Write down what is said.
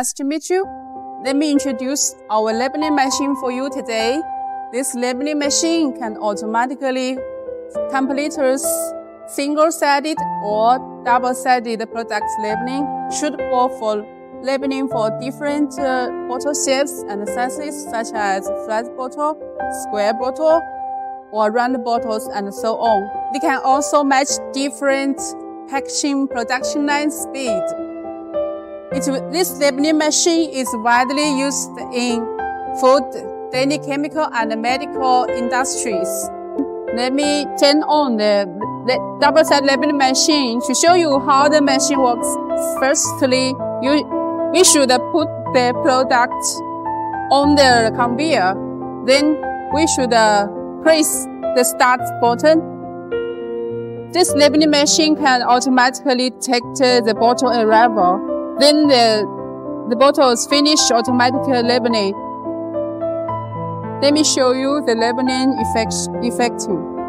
Nice to meet you. Let me introduce our labeling machine for you today. This labeling machine can automatically complete single-sided or double-sided product labeling, suitable for labeling for different uh, bottle shapes and sizes such as flat bottle, square bottle, or round bottles and so on. They can also match different packaging production line speed. It, this labeling machine is widely used in food, daily chemical and medical industries. Let me turn on the, the double-side labeling machine to show you how the machine works. Firstly, you, we should put the product on the conveyor. Then we should uh, press the start button. This labeling machine can automatically detect the bottle arrival. Then the, the bottle is finished automatically labeling. Let me show you the labeling effect, effective.